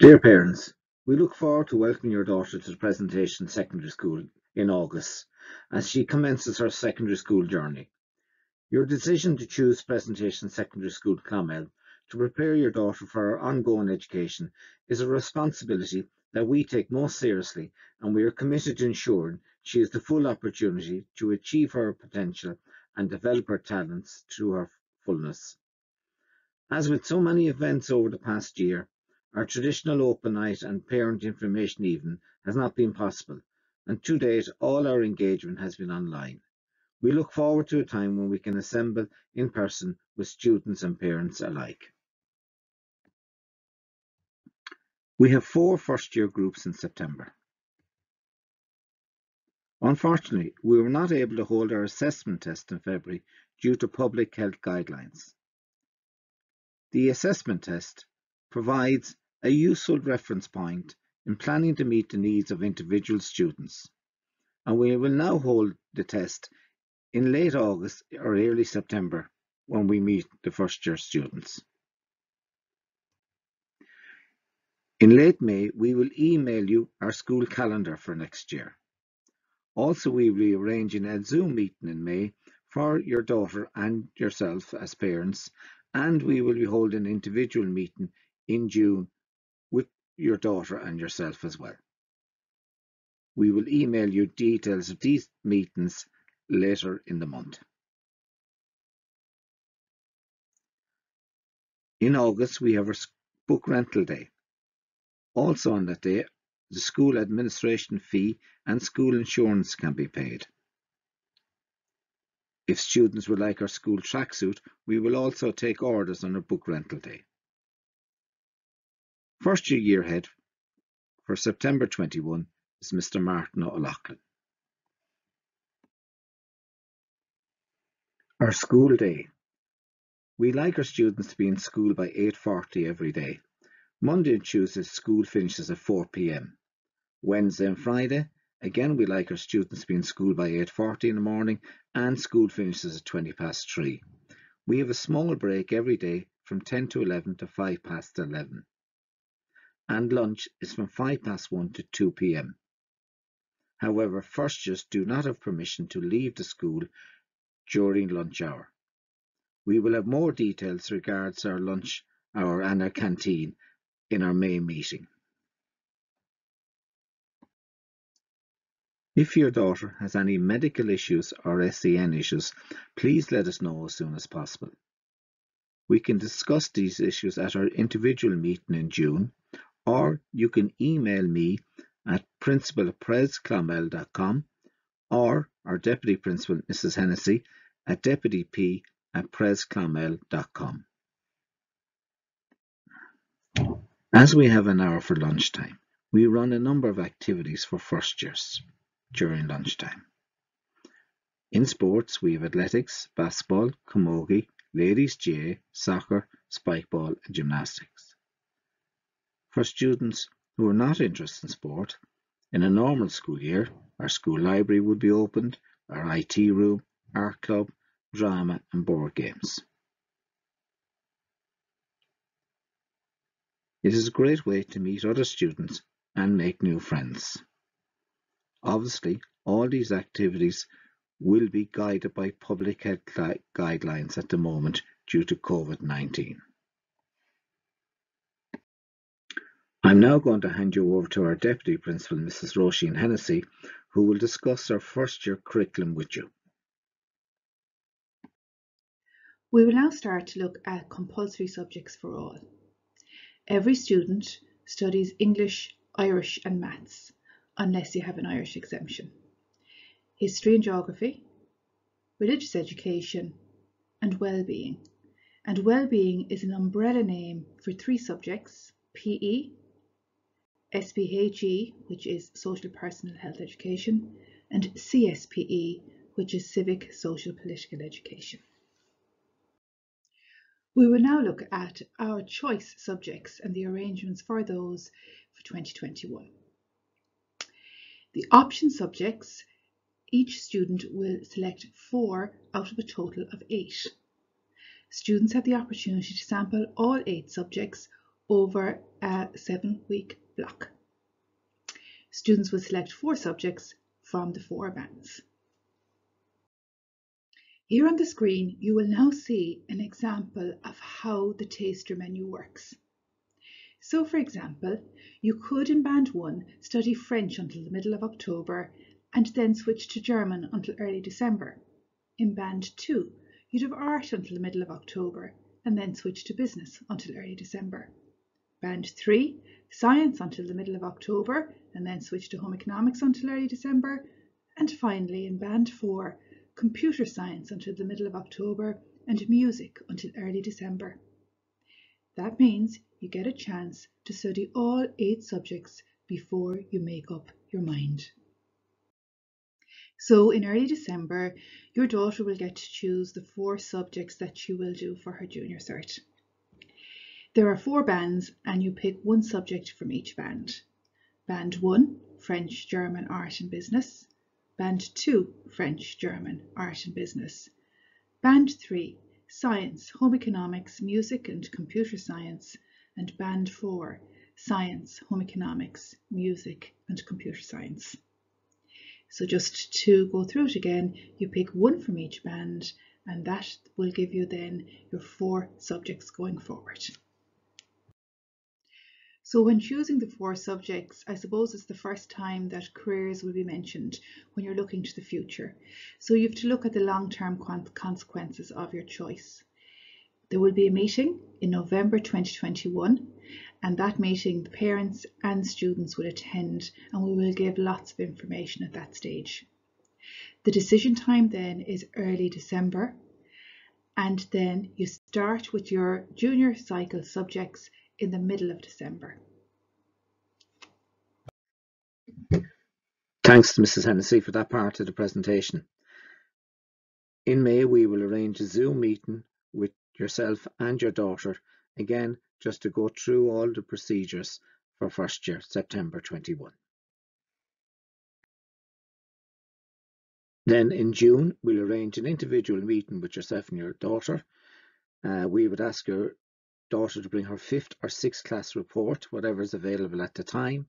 Dear parents, we look forward to welcoming your daughter to the Presentation Secondary School in August as she commences her secondary school journey. Your decision to choose Presentation Secondary School Clonmel to prepare your daughter for her ongoing education is a responsibility that we take most seriously and we are committed to ensuring she has the full opportunity to achieve her potential and develop her talents to her fullness. As with so many events over the past year, our traditional open night and parent information evening has not been possible, and to date all our engagement has been online. We look forward to a time when we can assemble in person with students and parents alike. We have four first year groups in September. Unfortunately, we were not able to hold our assessment test in February due to public health guidelines. The assessment test provides a useful reference point in planning to meet the needs of individual students. And we will now hold the test in late August or early September when we meet the first year students. In late May, we will email you our school calendar for next year. Also, we will be arranging a Zoom meeting in May for your daughter and yourself as parents, and we will be holding an individual meeting in June your daughter and yourself as well. We will email you details of these meetings later in the month. In August, we have our book rental day. Also on that day, the school administration fee and school insurance can be paid. If students would like our school tracksuit, we will also take orders on our book rental day. First year year head for September 21 is Mr Martin O'Loughlin. Our school day. We like our students to be in school by 8.40 every day. Monday and Tuesday school finishes at 4pm. Wednesday and Friday, again we like our students to be in school by 8.40 in the morning and school finishes at 20 past 3. We have a small break every day from 10 to 11 to 5 past 11 and lunch is from 5 past 1 to 2 p.m. However, first years do not have permission to leave the school during lunch hour. We will have more details regards our lunch hour and our canteen in our May meeting. If your daughter has any medical issues or SEN issues, please let us know as soon as possible. We can discuss these issues at our individual meeting in June or you can email me at principal at presclonmel.com or our deputy principal, Mrs. Hennessy, at deputyp at presclonmel.com. As we have an hour for lunchtime, we run a number of activities for first years during lunchtime. In sports, we have athletics, basketball, camogie, ladies GAA, soccer, spikeball and gymnastics. For students who are not interested in sport, in a normal school year, our school library would be opened, our IT room, art club, drama and board games. It is a great way to meet other students and make new friends. Obviously, all these activities will be guided by public health guidelines at the moment due to COVID-19. I'm now going to hand you over to our Deputy Principal, Mrs. Roisin Hennessy, who will discuss our first year curriculum with you. We will now start to look at compulsory subjects for all. Every student studies English, Irish and Maths, unless you have an Irish exemption. History and Geography, Religious Education and Wellbeing. And Wellbeing is an umbrella name for three subjects, PE, SPHE, which is Social Personal Health Education, and CSPE, which is Civic Social Political Education. We will now look at our choice subjects and the arrangements for those for 2021. The option subjects, each student will select four out of a total of eight. Students have the opportunity to sample all eight subjects over a seven week block. Students will select four subjects from the four bands. Here on the screen, you will now see an example of how the taster menu works. So for example, you could in Band 1 study French until the middle of October and then switch to German until early December. In Band 2, you'd have art until the middle of October and then switch to business until early December. Band 3, science until the middle of October and then switch to home economics until early December. And finally in Band 4, computer science until the middle of October, and music until early December. That means you get a chance to study all eight subjects before you make up your mind. So in early December, your daughter will get to choose the four subjects that she will do for her junior cert. There are four bands and you pick one subject from each band. Band 1, French, German, Art and Business. Band 2, French, German, Art and Business. Band 3, Science, Home Economics, Music and Computer Science. And Band 4, Science, Home Economics, Music and Computer Science. So just to go through it again, you pick one from each band and that will give you then your four subjects going forward. So when choosing the four subjects, I suppose it's the first time that careers will be mentioned when you're looking to the future. So you have to look at the long-term consequences of your choice. There will be a meeting in November 2021 and that meeting the parents and students will attend and we will give lots of information at that stage. The decision time then is early December and then you start with your junior cycle subjects in the middle of December. Thanks to Mrs Hennessy for that part of the presentation. In May we will arrange a Zoom meeting with yourself and your daughter, again just to go through all the procedures for first year, September 21. Then in June, we'll arrange an individual meeting with yourself and your daughter. Uh, we would ask your daughter to bring her fifth or sixth class report, whatever is available at the time.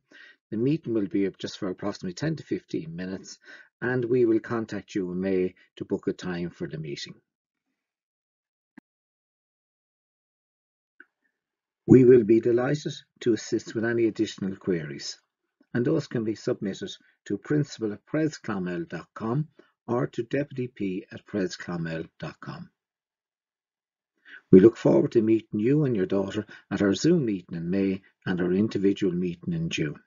The meeting will be just for approximately 10 to 15 minutes and we will contact you in May to book a time for the meeting. We will be delighted to assist with any additional queries and those can be submitted to principal at presclonmel.com or to deputyp at presclonmel.com. We look forward to meeting you and your daughter at our Zoom meeting in May and our individual meeting in June.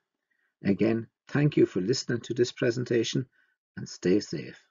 Again, thank you for listening to this presentation and stay safe.